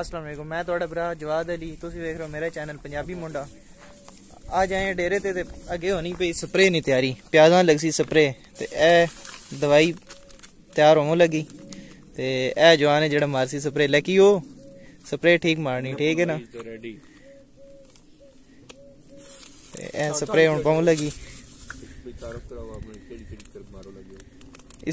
ਅਸਲਾਮ ਵਾਲੇਕੁਮ ਮੈਂ ਤੁਹਾਡਾ ਭਰਾ ਜਵਾਦ ਅਲੀ ਤੁਸੀਂ ਵੇਖ ਰਹੇ ਹੋ ਮੇਰਾ ਚੈਨਲ ਪੰਜਾਬੀ ਮੁੰਡਾ। ਅੱਜ ਆਏ ਡੇਰੇ ਤੇ ਤੇ ਅੱਗੇ ਹੋਣੀ ਪਈ ਸਪਰੇ ਨਹੀਂ ਤਿਆਰੀ ਪਿਆਜ਼ਾਂ ਲੱਗ ਸੀ ਸਪਰੇ ਤੇ ਇਹ ਦਵਾਈ ਤਿਆਰ ਹੋਣ ਲੱਗੀ ਤੇ ਇਹ ਜਵਾਨ ਹੈ ਜਿਹੜਾ ਮਾਰਸੀ ਸਪਰੇ ਲੈ ਕੀ ਉਹ ਸਪਰੇ ਠੀਕ ਮਾਰਨੀ ਠੀਕ ਹੈ ਨਾ? ਤੇ ਇਹ ਸਪਰੇ ਹੁਣ ਪਾਉਣ ਲੱਗੀ। ਕਿਹੜੀ ਕਰ ਮਾਰੋ ਲੱਗੇ? ਇਹ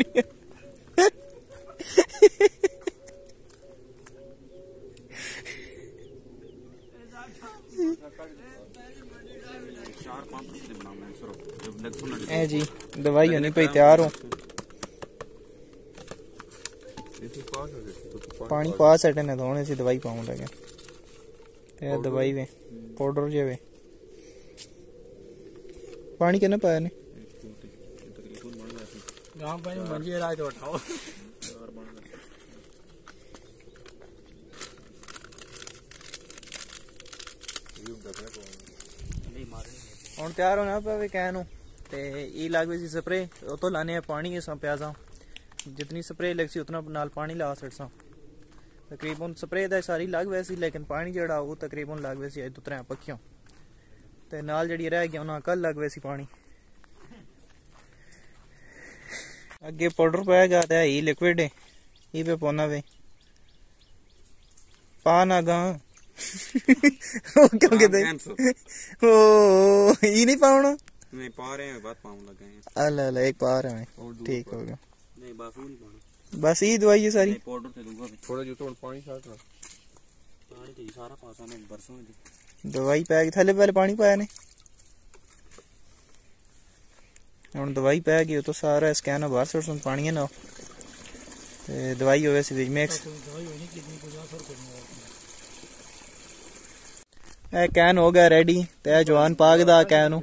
ए जी दवाई होनी पई तैयार हो ਇਹ ਪਾਸ ਹੋ ਗਿਆ पानी पास हटे ने धोने से दवाई पाऊं लगे ते दवाई वे पाउडर जे वे पानी किन्ने पाया ने ਤਕਰੀਬਨ ਬਣ ਗਿਆ ਸੀ ਗਾਂ ਪਾਣੀ ਮੰਜੇ ਰਾਜ ਤੋਂ ਉਠਾਓ ਚਾਰ ਬਣ ਗਿਆ ਇਹ ਦੱਸਣਾ ਕੋਲ ਨਹੀਂ ਮਾਰਨੀ ਹੁਣ ਤਿਆਰ ਹੋਣਾ ਪਵੇ ਕਹਿ ਨੂੰ તે એ લાગવે છે સ્પ્રે તો લાને પાણી असां पिया सां जितनी स्प्रे लग सी उतना नाल पानी ला सड़सा तकरीबन स्प्रे तो सारी लग वैसी लेकिन पानी जड़ा वो तकरीबन लग वैसी अज तो त्रै पक्खियों तो नाल जड़ी रह गया उन्हें कल लग वैसी पानी अगे पाउडर पाया जाता है ये लिक्विड है ये पे पौना वे पा ना गा क्यों कहते ओ ये नहीं पाना पाऊना ਨਹੀਂ ਪਾ ਰਹੇ ਹਾਂ ਬਾਤ ਪਾਉਣ ਲੱਗੇ ਹਾਂ अल्लाह अल्लाह एक पा रहा है और दो ठीक हो गया ਨਹੀਂ ਬਸ ਉਹ ਨਹੀਂ ਪਾਣਾ बस ये दवाई है सारी ਪਾਊਡਰ ਤੇ ਦੂੰਗਾ ਥੋੜਾ ਜਿਹਾ ਤੋਂ ਪਾਣੀ ਛਾਟਣਾ ਪਾਣੀ ਤੇ ਸਾਰਾ ਪਾਸਾ ਮੈਂ ਬਰਸੋਂ ਦੀ दवाई पै गई थले पहले पानी पाया ने ਹੁਣ ਦਵਾਈ ਪੈ ਗਈ ਉਹ ਤੋਂ ਸਾਰਾ ਸਕੈਨ ਬਾਹਰ ਸੁੱਟ ਸੁਣ ਪਾਣੀ ਹੈ ਨਾ ਤੇ ਦਵਾਈ ਹੋਵੇ ਸੀ ਵਿੱਚ ਮਿਕਸ ਦਵਾਈ ਹੋਣੀ ਕਿੰਨੀ 50 ਰੁਪਏ ਦੀ ਇਹ ਕੈਨ ਹੋ ਗਿਆ ਰੈਡੀ ਤੇ ਇਹ ਜਵਾਨ ਪਾਕ ਦਾ ਕੈਨ ਨੂੰ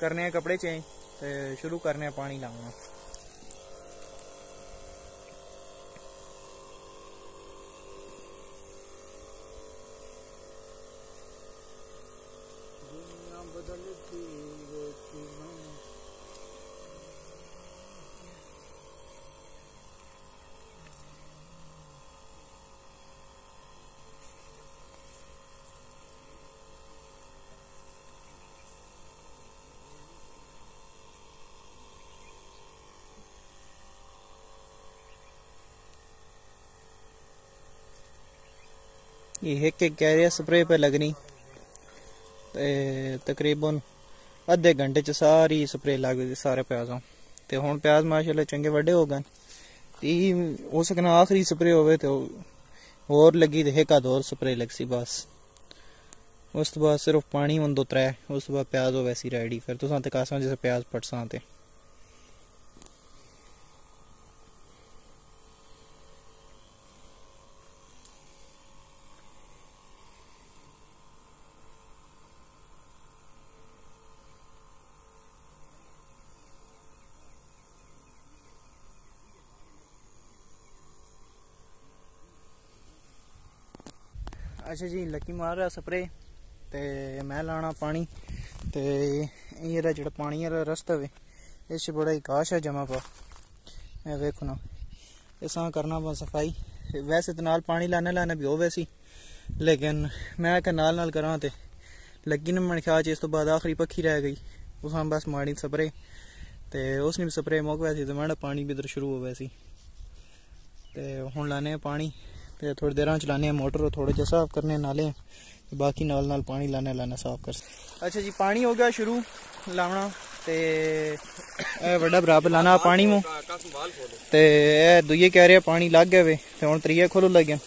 करने हैं कपड़े चेंज ते शुरू करने हैं पानी लाना। बदलती रहती मैं ਪਾਣੀ ਲਾਉਣਾ ਦੁਨੀਆ ਬਦਲਦੀ ਵੇਖੀ ਮੈਂ ਇਹ ਇੱਕ ਇੱਕ ਕਹਿ ਰਿਹਾ ਸਪਰੇ ਪੇ ਲੱਗਣੀ ਤੇ ਤਕਰੀਬਨ ਅੱਧੇ ਘੰਟੇ ਚ ਸਾਰੀ ਸਪਰੇ ਲੱਗ ਗਈ ਸਾਰੇ ਪਿਆਜ਼ਾਂ ਤੇ ਹੁਣ ਪਿਆਜ਼ ਮਾਸ਼ਾਅੱਲਾ ਚੰਗੇ ਵੱਡੇ ਹੋ ਗਏ ਤੀ ਹੋ ਸਕਣਾ ਆਖਰੀ ਸਪਰੇ ਹੋਵੇ ਤੇ ਉਹ ਹੋਰ ਲੱਗੀ ਤੇ ਇੱਕ ਹੋਰ ਸਪਰੇ ਲੱਗ ਸੀ ਬਸ ਉਸ ਤੋਂ ਬਾਅਦ ਸਿਰਫ ਪਾਣੀ ਹੁਣ ਦੋ ਤਰੇ ਉਸ ਤੋਂ ਬਾਅਦ ਪਿਆਜ਼ ਹੋ ਵੈਸੀ ਰੈਡੀ ਫਿਰ ਤੁਸੀਂ ਤੇ ਕਾਸਾਂ ਜਿਵੇਂ ਪਿਆਜ਼ ਪਟਸਾਂ ਤੇ ਅੱਛਾ ਜੀ ਲੱਕੀ ਮਾਰ ਰਿਹਾ ਸਪਰੇ ਤੇ ਮੈਂ ਲਾਣਾ ਪਾਣੀ ਤੇ ਇਹ ਜਿਹੜਾ ਜਿਹੜਾ ਪਾਣੀ ਵਾਲਾ ਰਸਤਾ ਵੇ ਇਸ 'ਚ ਬੜਾ ਹੀ ਕਾਸ਼ ਹੈ ਜਮਾ ਪਾ ਇਹ ਵੇਖੋ ਨਾ ਇਸਾਂ ਕਰਨਾ ਬਸ ਸਫਾਈ ਵੈਸੇ ਤੇ ਨਾਲ ਪਾਣੀ ਲਾਣੇ ਲਾਣੇ ਵੀ ਹੋਵੇ ਸੀ ਲੇਕਿਨ ਮੈਂ ਕਿ ਨਾਲ ਨਾਲ ਕਰਾਂ ਤੇ ਲੱਗੀ ਨੇ ਮਨ ਖਿਆਲ ਚ ਇਸ ਤੋਂ ਬਾਅਦ ਆਖਰੀ ਪੱਖੀ ਰਹਿ ਗਈ ਉਸਾਂ ਬਸ ਮਾੜੀ ਸਪਰੇ ਤੇ ਉਸ ਨੇ ਵੀ ਸਪਰੇ ਮੁੱਕ ਵੈਸੀ ਤੇ ਮਾੜਾ ਪਾਣੀ ਵੀ ਇਧਰ ਸ਼ੁਰੂ ਹੋ ਵੈਸੀ ਤੇ ਹੁਣ ਲਾਣੇ ਆ ਪਾਣੀ ते थोड़ी देर चलाने मोटर और थोड़े जहा साफ़ करने नाले बाकी नाल नाल पानी लाने लाने साफ़ कर अच्छा जी, पानी हो गया शुरू लाना ते बड़ा बराबर लाना पानी मो। ते दुए कह रहे पानी लग गया वे। ते हम त्रीए खोलो लग गया।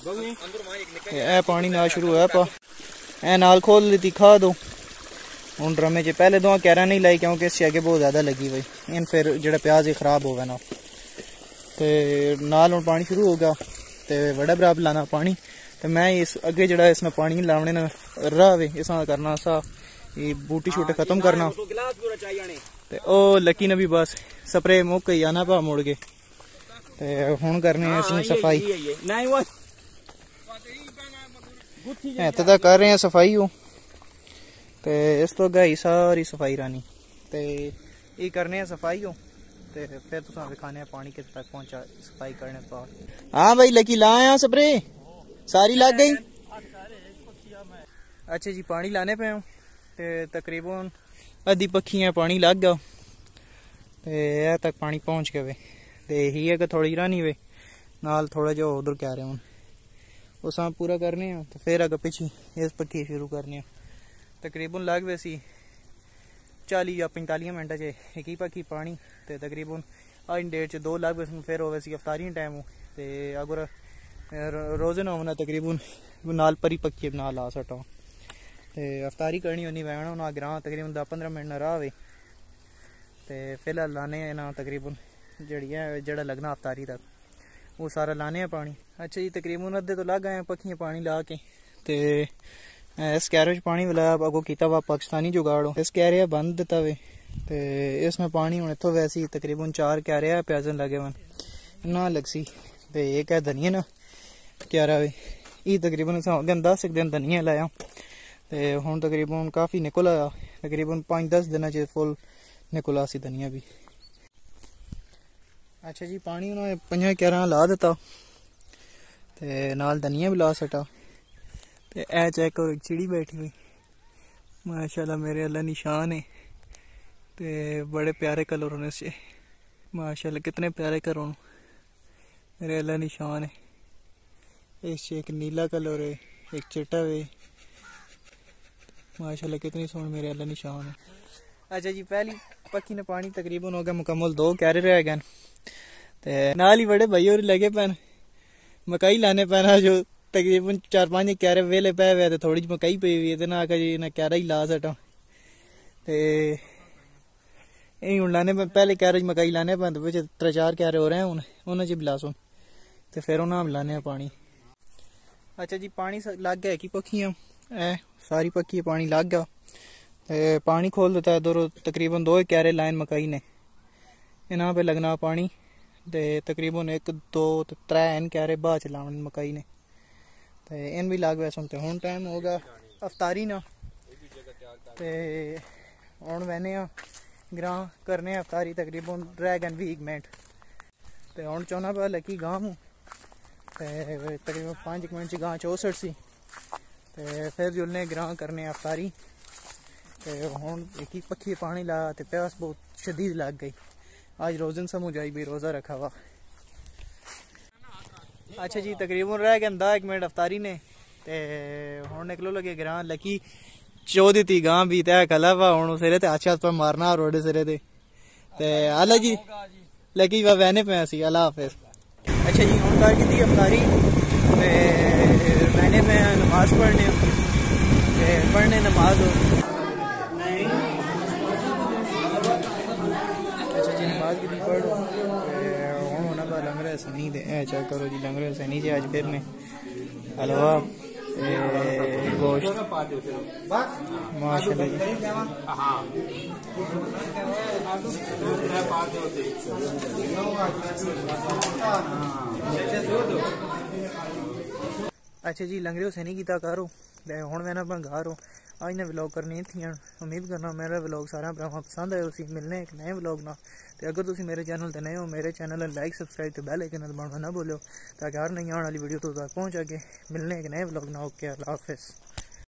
ए पानी ना शुरू हो पा। ए नाल खोल लेती, खा दो। हूँ ड्रमे च पहले दो कैरा नहीं लाई, क्योंकि इससे अगे बहुत ज़्यादा लगी भाई इन फिर जो प्याज खराब हो गया ना। तो नाल हूँ पानी शुरू हो गया। ਤੇ ਬੜਾ ਬਰਾਬ ਲਾਣਾ ਪਾਣੀ ਤੇ ਮੈਂ ਇਸ ਅੱਗੇ ਜਿਹੜਾ ਇਸ ਨਾਲ ਪਾਣੀ ਲਾਉਣੇ ਨਾ ਰਾਵੇ ਇਸਾਂ ਕਰਨਾ ਸਾ ਇਹ ਬੂਟੀ ਛੋਟੇ ਖਤਮ ਕਰਨਾ। ਤੇ ਉਹ ਲੱਕੀ ਨੇ ਵੀ ਬਸ ਸਪਰੇ ਮੁੱਕ ਹੀ ਭਾ ਮੁੜ ਕੇ। ਤੇ ਹੁਣ ਕਰਨੇ ਇਸ ਨੂੰ ਸਫ਼ਾਈ। ਨਹੀਂ ਉਹ ਇੱਥੇ ਤਾਂ ਕਰ ਰਹੇ ਆ ਸਫ਼ਾਈ ਉਹ। ਤੇ ਇਸ ਤੋਂ ਗਈ ਸਾਰੀ ਸਫ਼ਾਈ ਰਾਨੀ ਤੇ ਇਹ ਕਰਨੇ ਆ ਸਫ਼ਾਈ ਉਹ। फिर तो दिखाने पानी कितने तक पहुँचा सफ़ाई करने हाँ भाई लकी लाया स्प्रे सारी लग गई। अच्छा जी पानी लाने पे हूँ। ते तकरीबन अद्धी पखियाँ पानी लग गया। ते यह तक पानी पहुँच गए ते यही है कि थोड़ी रानी वे। नाल थोड़ा जो उधर कह रहे हूँ। उस पूरा करने हैं तो फिर अगर पीछे इस पखी शुरू करने हैं। तकरीबन लग गए 40 या 45 मिनट एक इक्की पक्खी पानी ते तकरीबन अज डेट च दो लग फिर हो अवतारी अफ्तारी टाइम ते अगर रोज़ ना होना तकरीबन नाल परी पक्खी बना ला सटा ते अफ्तारी करनी होनी मैं होना ग्रां तकरीबन दस पंद्रह मिनट रहा हो फ़िलहाल लाने तकरीबन जेह्ड़ी ऐ लगना अवतारी तक। ओह् सारा लाने पानी। अच्छा जी, तकरीबन अद्धे तो लग आए पक्खियाँ पानी ला के। ते ਇਸ ਕੈਰੇਜ ਪਾਣੀ ਵਾਲਾ ਅਗੋ ਕੀਤਾ ਵਾ ਪਾਕਿਸਤਾਨੀ ਜੁਗਾੜੋ ਇਸ ਕੈਰਿਆ ਬੰਦ ਦਿੱਤਾ ਵੇ ਤੇ ਇਸ में ਪਾਣੀ ਹੁਣ ਇੱਥੋਂ ਵੈਸੀ ਤਕਰੀਬਨ 4 ਕੈਰਿਆ ਪਿਆਜ਼ਨ ਲਗੇ ਵਨ ਨਾ ਲਗਸੀ ਤੇ ਇਹ ਕਹਿ ਧਨੀਆ ਨਾ ਕਿਆਰਾ ਵੇ ਇਹ ਤਕਰੀਬਨ ਸਾਂ ਦਿਨ 10 ਦਿਨ ਧਨੀਆ ਲਾਇਆ ਤੇ ਹੁਣ ਤਕਰੀਬਨ ਕਾਫੀ ਨਿਕਲ ਆਇਆ ਤਕਰੀਬਨ 5-10 ਦਿਨਾਂ ਚ ਫੁੱਲ ਨਿਕਲਾ ਸੀ ਧਨੀਆ ਵੀ ਅੱਛਾ ਜੀ ਪਾਣੀ ਉਹਨਾਂ ਨੇ ਪੰਜਾਂ ਕਿਆਰਾਂ ਲਾ ਦਿੱਤਾ ਤੇ ਨਾਲ ਧਨੀਆ ਵੀ ਲਾ ਸਟਾ ਤੇ ਇਹ ਚੈੱਕ ਕਰੋ ਇੱਕ ਚਿੜੀ ਬੈਠੀ ਹੋਈ ਮਾਸ਼ਾਅੱਲਾ ਮੇਰੇ ਅੱਲਾ ਨਿਸ਼ਾਨ है ਤੇ बड़े प्यारे कलर होने से माशाल्लाह कितने प्यारे कलर मेरे अल्लाह निशान है इस एक नीला कलर है एक चिट्टा है माशाल्लाह कितनी सोहनी मेरे अल्लाह निशान है अच्छा जी पहली पक्की ने पानी तकरीबन हो गया मुकम्मल दो कैरे रह गए ਤੇ ਨਾਲ ਹੀ ਬੜੇ ਭਾਈ ਹੋਰ ਲੱਗੇ ਪੈਣ ਮਕਾਈ ਲਾਣੇ ਪੈਣਾ ਜੋ तकरीबन चार पंज क्यारे वेले पै वे ते थोह्ड़ी मकाई पेई दी ते ना जी ना क्यारा ही ला सटां ते हून लाने पैह्ले क्यारे च मकाई लाने पंद बिच त्रै चार क्यारे होर हैं हून, उ'नें च बी लास हून फिर उ'नें लाने पानी। अच्छा जी, पानी लग है कि पक्खियाँ? ऐ, सारी पक्खियाँ पानी लग है पानी खोल दता है तकरीबन दो क्यारे लाए मकई ने। इन्ना पे लगना पानी तकरीबन एक, दो त्रै हैन क्यारे बाद च लाने मकाई ने। ਤੇ ਇਹਨ ਵੀ ਲੱਗ ਵੈਸੋਂ ਤੇ ਹੁਣ ਟਾਈਮ ਹੋ ਗਿਆ ਅਫਤਾਰੀ ਨਾ ਤੇ ਹੁਣ ਵੈਨੇ ਆ ਗ੍ਰਾਂ ਕਰਨੇ ਆ ਅਫਤਾਰੀ ਤਕਰੀਬਨ ਡਰੈਗਨ ਵੀਕ ਮਿੰਟ ਤੇ ਹੁਣ ਚਾਹਨਾ ਪਿਆ ਲੱਕੀ ਗਾਂ ਨੂੰ ਤੇ ਤਕਰੀਬਨ 5 ਮਿੰਟ ਚ ਗਾਂ 64 ਸੀ ਤੇ ਫਿਰ ਜੁਲਨੇ ਗ੍ਰਾਂ ਕਰਨੇ ਆ ਅਫਤਾਰੀ ਤੇ ਹੁਣ ਇੱਕ ਹੀ ਪੱਖੀ ਪਾਣੀ ਲਾ ਤੇ ਪਿਆਸ ਬਹੁਤ ਸ਼ਦੀਦ ਲੱਗ ਗਈ आज रोजन समझ आई भी रोज़ा रखा हुआ अच्छा जी, तकरीबन रह गया दस एक मिनट, अफतारी ने। हुन निकलो लगे ग्रां, लकी चो दी गां भी तै कला वा हुन सिरे ते अच्छा पर मारना रोडे सिरे ते। ते आला जी, लकी वा वहने पे सी, अल्लाह हाफिज। अच्छा जी हुन कर दी अफतारी, ते वहने पे नमाज़ पढ़ने। पढ़ने नमाज़ सनी दे चेक करो जी लंगर सनी जी अज फिर ने। हलवा गोश्त। माशाल्लाह जी। हाँ अच्छा जी लंगरे हुसैनी कीता करो। ते हुन मैं ना भंगारो ਅੱਜ ਨੇ ਵਲੌਗ ਕਰਨੀ ਥੀਆਂ ਉਮੀਦ ਕਰਨਾ ਮੇਰਾ ਵਲੌਗ ਸਾਰਿਆਂ ਭਰਾਵਾਂ ਪਸੰਦ ਆਇਆ ਸੀ ਮਿਲਨੇ ਇੱਕ ਨਵੇਂ ਵਲੌਗ ਨਾਲ ਤੇ ਅਗਰ ਤੁਸੀਂ ਮੇਰੇ ਚੈਨਲ ਤੇ ਨਏ ਹੋ ਮੇਰੇ ਚੈਨਲ ਨੂੰ ਲਾਈਕ ਸਬਸਕ੍ਰਾਈਬ ਤੇ ਬੈਲ ਆਈਕਨ ਦਬਾਉਣਾ ਨਾ ਭੁੱਲਿਓ ਤਾਂ ਕਿ ਹਰ ਨਈ ਆਉਣ ਵਾਲੀ ਵੀਡੀਓ ਤੋਂ ਤੱਕ ਪਹੁੰਚ ਸਕੇ ਮਿਲਨੇ ਇੱਕ ਨਵੇਂ ਵਲੌਗ ਨਾਲ ਓਕੇ ਅੱਲਾਹ ਹਾਫਿਜ਼